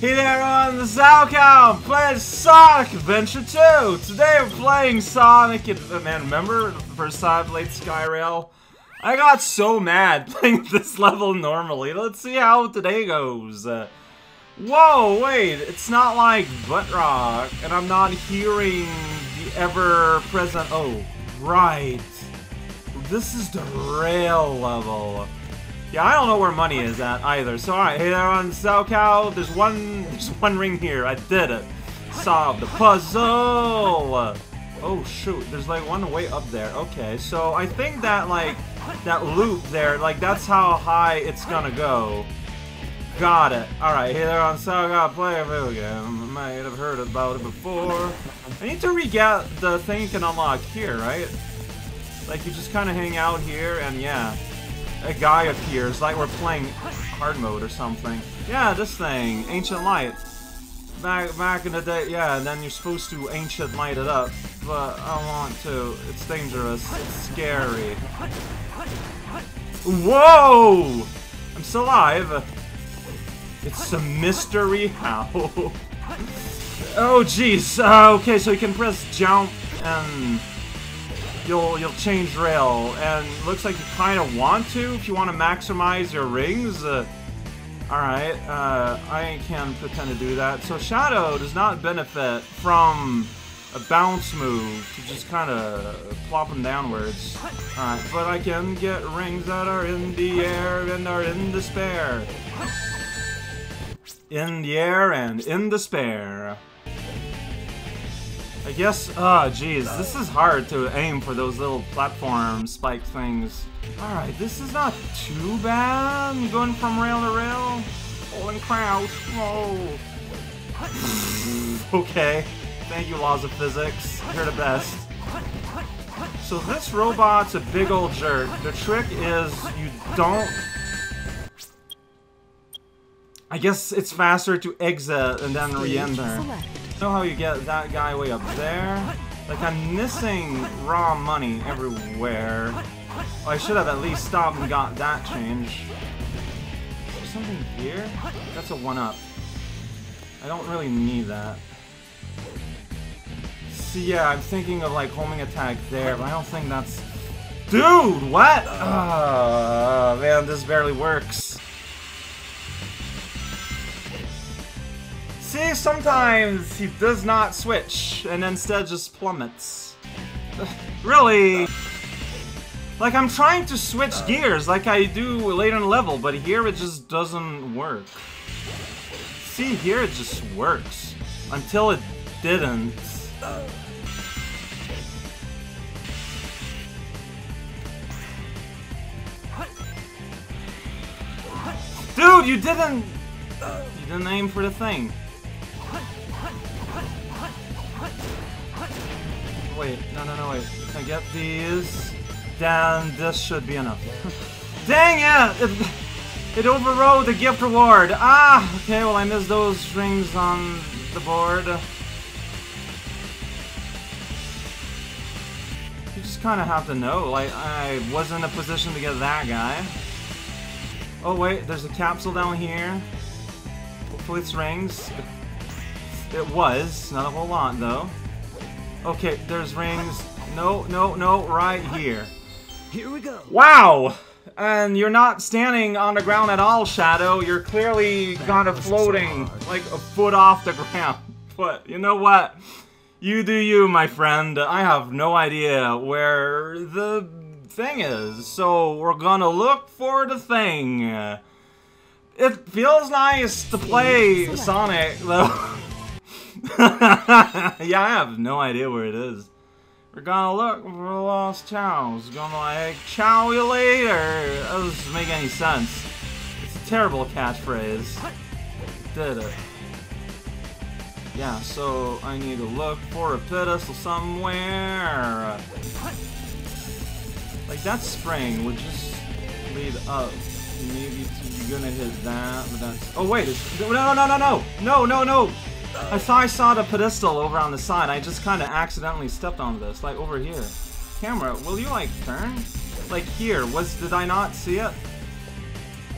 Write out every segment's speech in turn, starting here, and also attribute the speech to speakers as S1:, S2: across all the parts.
S1: Hey there on the SoundCloud, playing Sonic Adventure 2! Today we're playing Sonic and uh, man, remember the first time I played Skyrail? I got so mad playing this level normally. Let's see how today goes. Uh, whoa, wait, it's not like Butt Rock, and I'm not hearing the ever-present... Oh, right. This is the rail level. Yeah, I don't know where money is at either. So alright, hey there on SoCal, there's one there's one ring here. I did it. Solved the puzzle! Oh shoot, there's like one way up there. Okay, so I think that like that loop there, like that's how high it's gonna go. Got it. Alright, hey there on SoCal, play a video game. Might have heard about it before. I need to re-get the thing you can unlock here, right? Like you just kinda hang out here and yeah a guy appears, like we're playing hard mode or something. Yeah, this thing, Ancient Light. Back back in the day, yeah, and then you're supposed to Ancient Light it up. But I want to. It's dangerous. It's scary. Whoa! I'm still alive. It's a mystery how. oh, jeez. Uh, okay, so you can press jump and you'll you'll change rail, and looks like you kind of want to if you want to maximize your rings. Uh, Alright, uh, I can pretend to do that. So Shadow does not benefit from a bounce move to just kind of plop them downwards. Alright, but I can get rings that are in the air and are in despair. In the air and in despair. I guess, ah, oh jeez, this is hard to aim for those little platform spike things. Alright, this is not too bad. Going from rail to rail. Holding crouch. Whoa. okay. Thank you, laws of physics. You're the best. So this robot's a big old jerk. The trick is you don't... I guess it's faster to exit and then re-enter know how you get that guy way up there. Like, I'm missing raw money everywhere. Oh, I should have at least stopped and got that change. Is there something here? That's a 1-up. I don't really need that. See, yeah, I'm thinking of, like, homing attack there, but I don't think that's... Dude, what? Oh, man, this barely works. See, sometimes he does not switch, and instead just plummets. really? Like, I'm trying to switch uh. gears like I do later in the level, but here it just doesn't work. See, here it just works. Until it didn't. Dude, you didn't... You didn't aim for the thing. Wait, no, no, no, wait. Can I get these? Then this should be enough. Dang it! it! It overrode the gift reward! Ah! Okay, well I missed those rings on the board. You just kind of have to know. Like, I wasn't in a position to get that guy. Oh wait, there's a capsule down here. Hopefully it's rings. It was, not a whole lot though. Okay, there's rings. No, no, no, right here.
S2: Here we go.
S1: Wow! And you're not standing on the ground at all, Shadow. You're clearly kind of floating like a foot off the ground. But you know what? You do you, my friend. I have no idea where the thing is. So we're gonna look for the thing. It feels nice to play Sonic, though. yeah, I have no idea where it is. We're gonna look for lost chows. Gonna like chow you later. That doesn't make any sense. It's a terrible catchphrase. Did it. Yeah, so I need to look for a pedestal somewhere. Like that spring would just lead up. Maybe you're gonna hit that, but that's. Oh wait! no, no, no, no, no, no, no, no! I thought I saw the pedestal over on the side. I just kind of accidentally stepped on this, like over here. Camera, will you like turn? Like here, was did I not see it?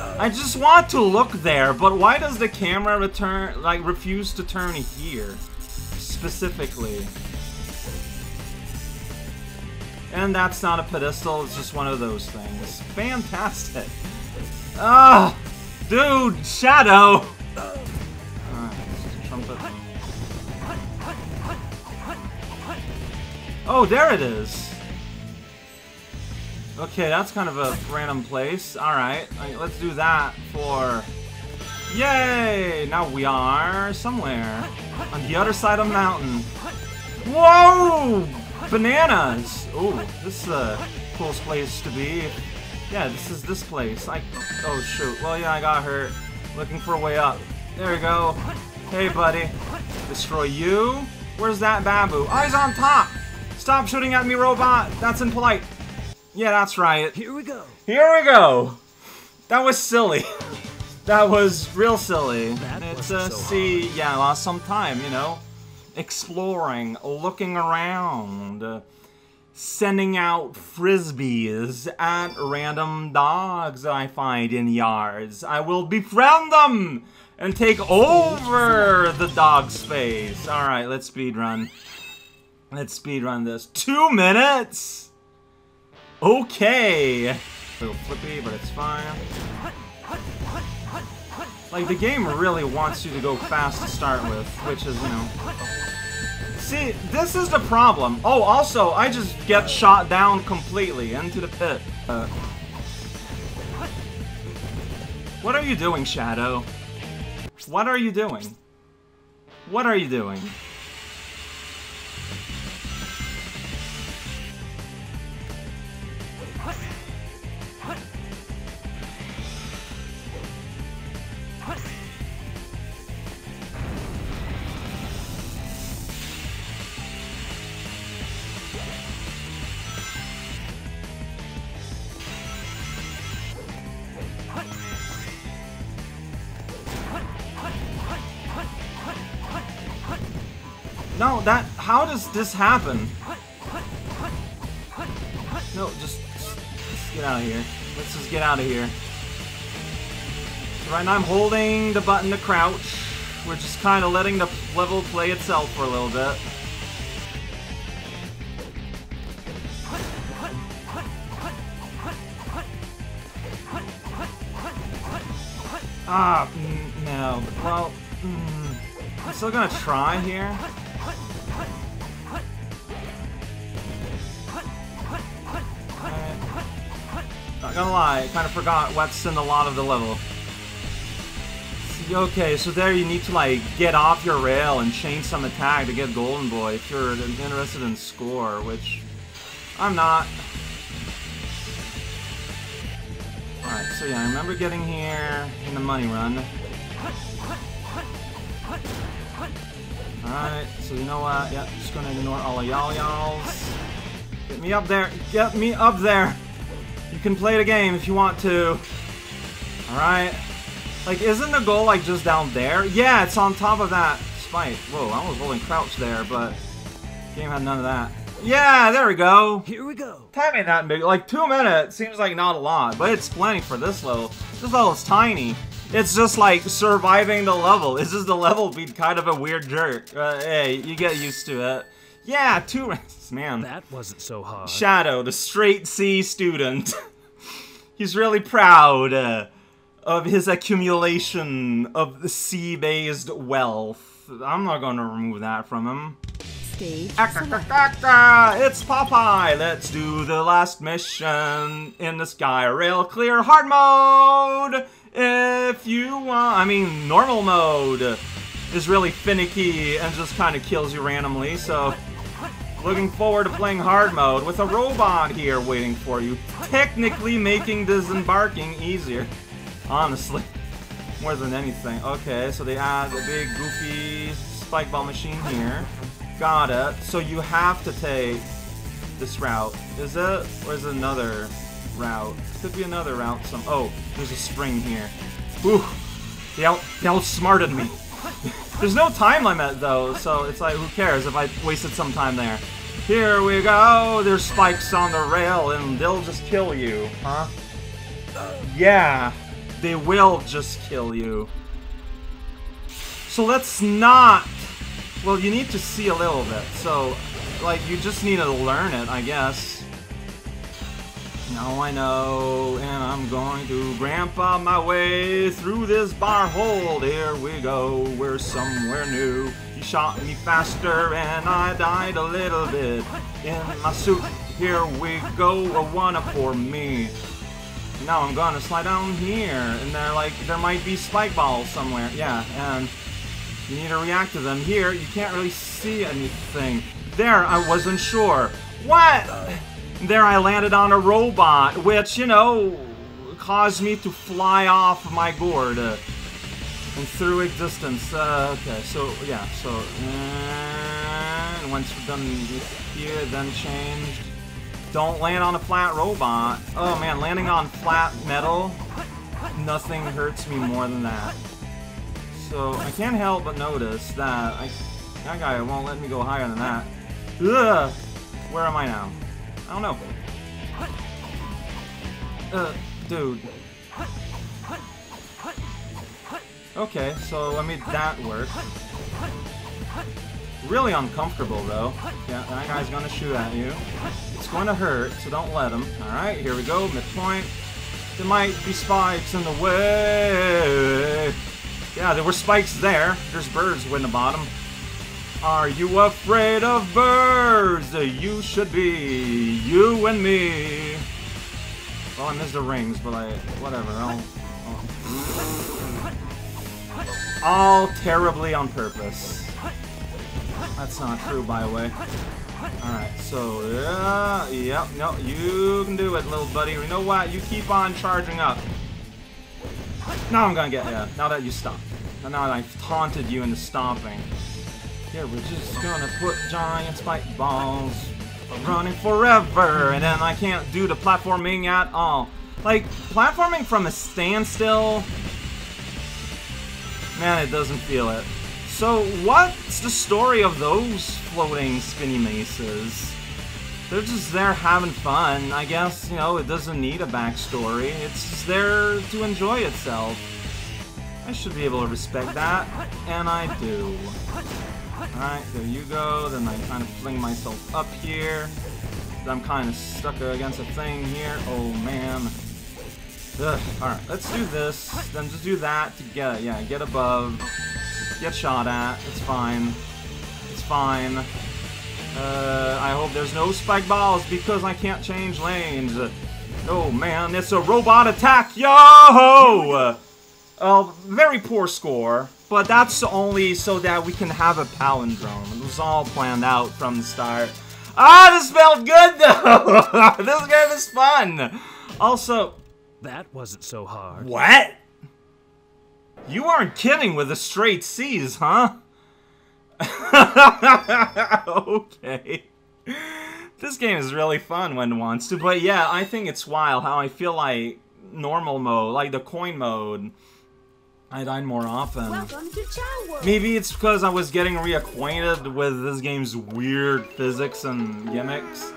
S1: I just want to look there, but why does the camera return, like, refuse to turn here? Specifically. And that's not a pedestal, it's just one of those things. Fantastic. Ah, dude, Shadow. Oh, there it is. Okay, that's kind of a random place. Alright, let's do that for... Yay! Now we are somewhere on the other side of the mountain. Whoa! Bananas! Oh, this is the coolest place to be. Yeah, this is this place. I... Oh, shoot. Well, yeah, I got hurt. Looking for a way up. There we go. Hey, buddy. Destroy you. Where's that Babu? Oh, he's on top! Stop shooting at me, robot! That's impolite. Yeah, that's right.
S2: Here we go.
S1: Here we go. That was silly. that was real silly.
S2: That
S1: it's uh,
S2: so
S1: see,
S2: hard.
S1: yeah, lost some time, you know, exploring, looking around, uh, sending out frisbees at random dogs I find in yards. I will befriend them and take over the dog space. All right, let's speed run. Let's speedrun this. Two minutes. Okay. A little flippy, but it's fine. Like, the game really wants you to go fast to start with, which is, you know... See, this is the problem. Oh, also, I just get shot down completely into the pit. Uh, what are you doing, Shadow? What are you doing? What are you doing? No, that. How does this happen? No, just, just get out of here. Let's just get out of here. So right now I'm holding the button to crouch. We're just kind of letting the level play itself for a little bit. Ah, mm, no. Well, mm, I'm still gonna try here. Not gonna lie, I kind of forgot what's in a lot of the level. Okay, so there you need to like get off your rail and change some attack to get Golden Boy if you're interested in score, which I'm not. Alright, so yeah, I remember getting here in the money run. Alright, so you know what? Yeah, just gonna ignore all the y'all y'alls. Get me up there! Get me up there! You can play the game if you want to. Alright. Like, isn't the goal, like, just down there? Yeah, it's on top of that spike. Whoa, I was holding crouch there, but... Game had none of that. Yeah, there we go!
S2: Here we go.
S1: Time ain't that big. Like, two minutes seems like not a lot, but it's plenty for this level. This level is tiny. It's just like surviving the level. It's just the level being kind of a weird jerk. Uh, hey, you get used to it. Yeah, two minutes, man.
S2: That wasn't so hard.
S1: Shadow, the straight C student. He's really proud uh, of his accumulation of the C-based wealth. I'm not gonna remove that from him.
S3: Stage
S1: Aka,
S3: select.
S1: aka, aka, It's Popeye! Let's do the last mission in the Sky Rail Clear Hard Mode! If you want. I mean, normal mode is really finicky and just kind of kills you randomly, so. Looking forward to playing hard mode with a robot here waiting for you, technically making disembarking easier. Honestly. More than anything. Okay, so they add a big goofy spike ball machine here. Got it. So you have to take this route. Is it? Or is it another route? Could be another route. Some. Oh, there's a spring here. Ooh. They, out, they outsmarted me. There's no time limit though, so it's like, who cares if I wasted some time there. Here we go, there's spikes on the rail and they'll just kill you, huh? Uh, yeah. they will just kill you. So let's not... Well, you need to see a little bit, so, like, you just need to learn it, I guess. Now I know, and I'm going to grandpa my way through this bar hole. Here we go, we're somewhere new. Shot me faster, and I died a little bit. In my suit, here we go, a one up for me. Now I'm gonna slide down here, and there like there might be spike balls somewhere. Yeah, and you need to react to them. Here, you can't really see anything. There, I wasn't sure. What? There I landed on a robot, which, you know, caused me to fly off my gourd. And through existence. Uh, okay, so, yeah, so... And once we're done here, then changed. Don't land on a flat robot. Oh man, landing on flat metal, nothing hurts me more than that. So, I can't help but notice that I, that guy won't let me go higher than that. Ugh! Where am I now? I don't know. Uh, dude. Okay, so I made that work. Really uncomfortable, though. Yeah, that guy's gonna shoot at you. It's to hurt, so don't let him. Alright, here we go, midpoint. There might be spikes in the way. Yeah, there were spikes there. There's birds in the bottom. Are you afraid of birds? You should be. You and me. Well, I missed the rings, but I... Whatever, I'll... I'll... All terribly on purpose. That's not true, by the way. Alright, so... Yeah, yep, no, you can do it, little buddy. You know what? You keep on charging up. Now I'm gonna get you. Now that you stop. Now that I've taunted you into stopping. Yeah, we're just gonna put giant spike balls running forever, and then I can't do the platforming at all. Like, platforming from a standstill, man, it doesn't feel it. So, what's the story of those floating spinny maces? They're just there having fun. I guess, you know, it doesn't need a backstory. It's just there to enjoy itself. I should be able to respect that, and I do. Alright, there you go. Then I kind of fling myself up here. I'm kind of stuck against a thing here. Oh, man. Alright, let's do this. Then just do that to get, yeah, get above. Get shot at. It's fine. It's fine. Uh, I hope there's no spike balls because I can't change lanes. Oh, man, it's a robot attack. Yo! Uh, very poor score. But that's only so that we can have a palindrome. It was all planned out from the start. Ah, this felt good though! this game is fun! Also...
S2: That wasn't so hard.
S1: What? You aren't kidding with the straight C's, huh? okay. This game is really fun when it wants to, but yeah, I think it's wild how I feel like normal mode, like the coin mode, I died more often. Maybe it's because I was getting reacquainted with this game's weird physics and gimmicks.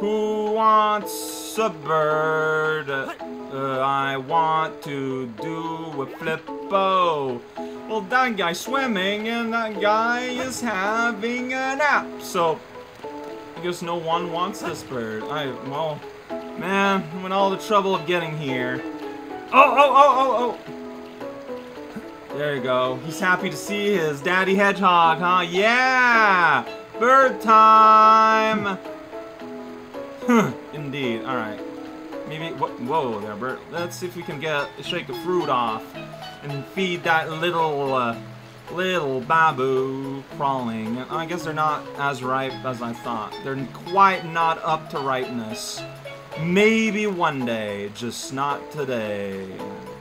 S1: Who wants a bird? Uh, I want to do a flippo. Well, that guy's swimming and that guy is having a nap. So, I guess no one wants this bird. I, well, man, I went all the trouble of getting here. Oh, oh, oh, oh, oh! There you go. He's happy to see his daddy hedgehog, huh? Yeah! Bird time! Indeed. Alright. Maybe... Whoa there, Bert. Let's see if we can get a shake the fruit off and feed that little... Uh, little babu crawling. I guess they're not as ripe as I thought. They're quite not up to ripeness. Maybe one day, just not today.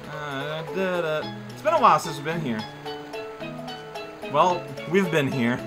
S1: Uh. It's been a while since we've been here. Well, we've been here.